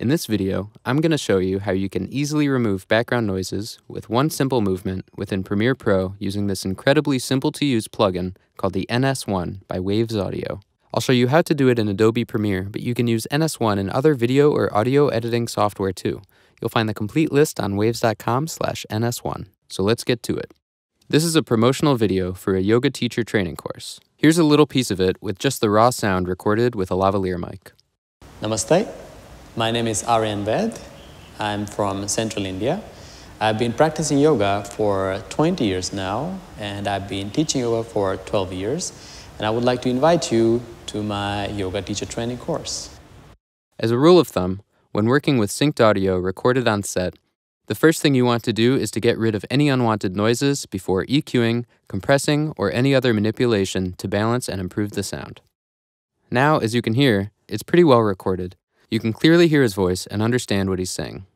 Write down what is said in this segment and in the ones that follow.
In this video, I'm going to show you how you can easily remove background noises with one simple movement within Premiere Pro using this incredibly simple to use plugin called the NS1 by Waves Audio. I'll show you how to do it in Adobe Premiere, but you can use NS1 in other video or audio editing software too. You'll find the complete list on waves.com slash NS1. So let's get to it. This is a promotional video for a yoga teacher training course. Here's a little piece of it with just the raw sound recorded with a lavalier mic. Namaste. My name is Aryan Ved. I'm from Central India. I've been practicing yoga for 20 years now, and I've been teaching yoga for 12 years. And I would like to invite you to my yoga teacher training course. As a rule of thumb, when working with synced audio recorded on set, the first thing you want to do is to get rid of any unwanted noises before EQing, compressing, or any other manipulation to balance and improve the sound. Now, as you can hear, it's pretty well recorded. You can clearly hear his voice and understand what he's saying.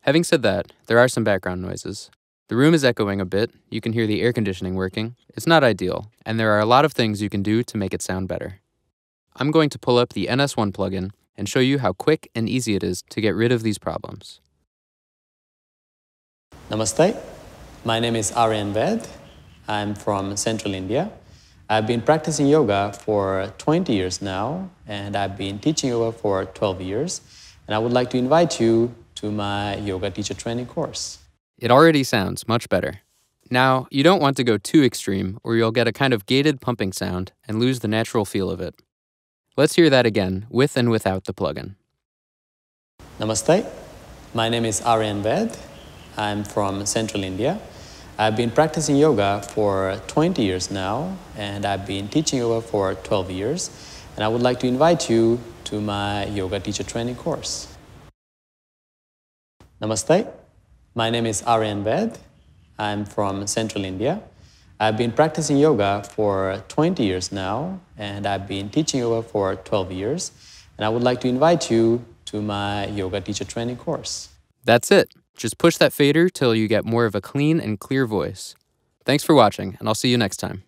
Having said that, there are some background noises. The room is echoing a bit, you can hear the air conditioning working. It's not ideal, and there are a lot of things you can do to make it sound better. I'm going to pull up the NS1 plugin and show you how quick and easy it is to get rid of these problems. Namaste. My name is Aryan Ved. I'm from Central India. I've been practicing yoga for 20 years now, and I've been teaching yoga for 12 years. And I would like to invite you to my yoga teacher training course. It already sounds much better. Now, you don't want to go too extreme, or you'll get a kind of gated pumping sound and lose the natural feel of it. Let's hear that again, with and without the plugin. Namaste. My name is Aryan Ved. I'm from Central India. I've been practicing yoga for 20 years now, and I've been teaching yoga for 12 years. And I would like to invite you to my yoga teacher training course. Namaste. My name is Aryan Ved. I'm from Central India. I've been practicing yoga for 20 years now, and I've been teaching yoga for 12 years. And I would like to invite you to my yoga teacher training course. That's it. Just push that fader till you get more of a clean and clear voice. Thanks for watching, and I'll see you next time.